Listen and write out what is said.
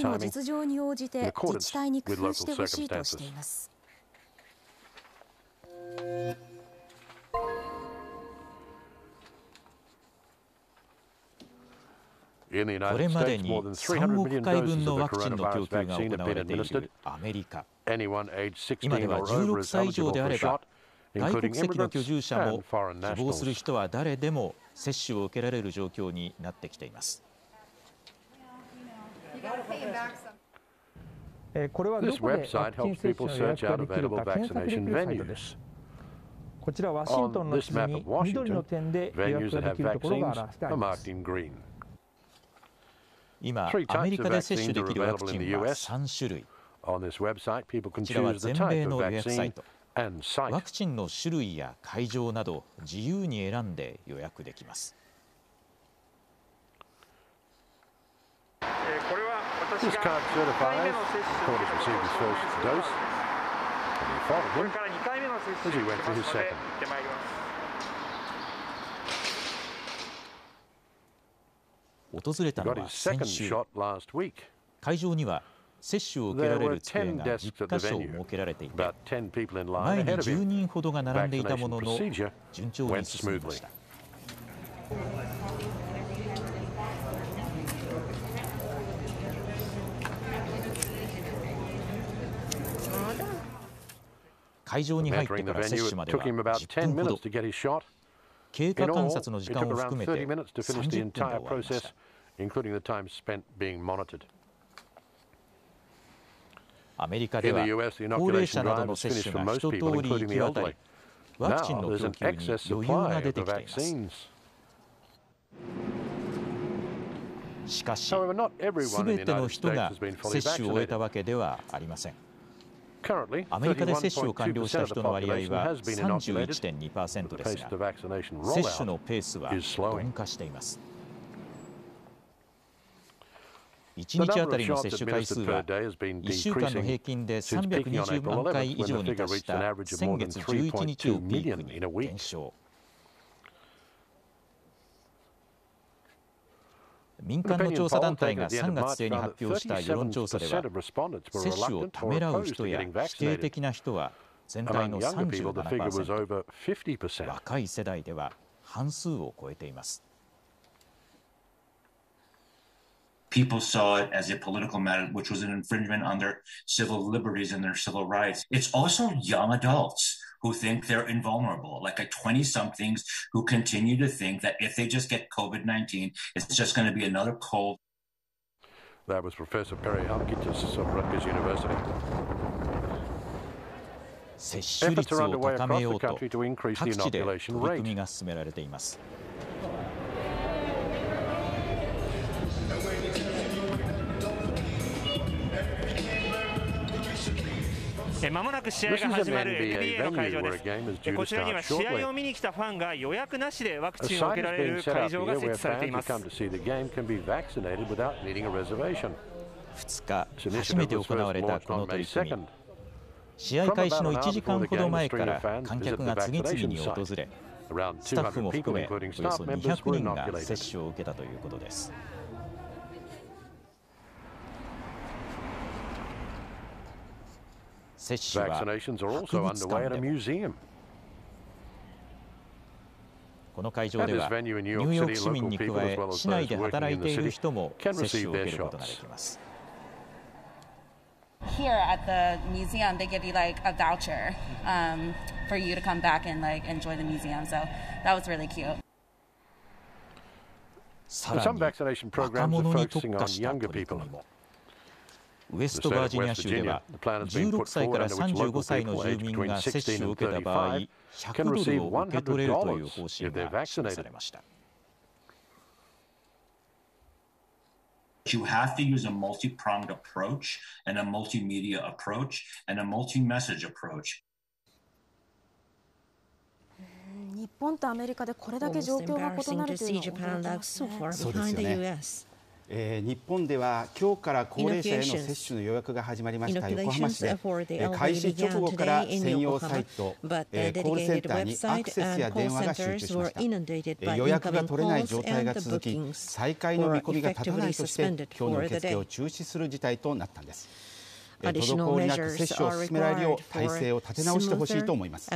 時の実情に応じて自治体に工夫してほしいとしています。これまでに3億回分のワクチンの供給が行われているアメリカ。今では16歳以上であれば、外国籍の居住者も希望する人は誰でも接種を受けられる状況になってきています。これはどこでワクチン接種の予約ができるか検索できるサイトです。こちらワシントンの地図に緑の点で予約ができるところが表してあります。今、アメリカで接種できるワクチンは3種類。こちらは全米の予約サイト。ワクチンの種類や会場など自由に選んで予約できます。これは私が1回目の接種を受けたこれから2回目の接種を受けますので行ってまいります。訪れたのは先週会場には接種を受けられる机が10箇所設けられていて前に10人ほどが並んでいたものの順調に進みました会場に入ってから接種までは10分ほど経過観察の時間を含めて30分で終わりました。アメリカでは高齢者などの接種が一通り行き渡り、ワクチンの供給に余裕が出てきています。しかし、すべての人が接種を終えたわけではありません。アメリカで接種を完了した人の割合は31.2%ですが、接種のペースは鈍化しています。1日あたりの接種回数は1週間の平均で320万回以上に達した先月11日をピークに減少。民間の調査団体が3月末に発表した世論調査では接種をためらう人や否定的な人は全体の37%若い世代では半数を超えています。people saw it as a political matter, which was an infringement on their civil liberties and their civil rights. It's also young adults who think they're invulnerable, like like 20 somethings who continue to think that if they just get COVID 19, it's just going to be another cold. That was Professor Perry Humkitis of Rutgers University. 接種率を高めようと各地で取り組みが進められています。 まもなく試合が始まる NBA の会場です。こちらには試合を見に来たファンが予約なしでワクチンを受けられる会場が設置されています。2日初めて行われたこの取り組み試合開始の1時間ほど前から観客が次々に訪れスタッフも含めおよそ200人が接種を受けたということです接種は博物館でもこの会場ではニューヨーク市民に加え市内で働いている人も接種を受けることができます。Here at the museum, they give you like a voucher um, for you to come back and like enjoy the museum. So that was really cute. さらに若者に特化した取り組みも。ウェストバージニア州では16歳から35歳の住民が接種を受けた場合100を受け取れるという方針が示されました。日本とアメリカでこれだけ状況が異なるという。えー、日本では今日から高齢者への接種の予約が始まりました。横浜市で、えー、開始直後から専用サイト、えー、コールセンターにアクセスや電話が集中しました、えー、予約が取れない状態が続き再開の見込みが立たないとして今日の受付を中止する事態となったんです。滞りなく接種を進められるよう体制を立て直してほしいと思います。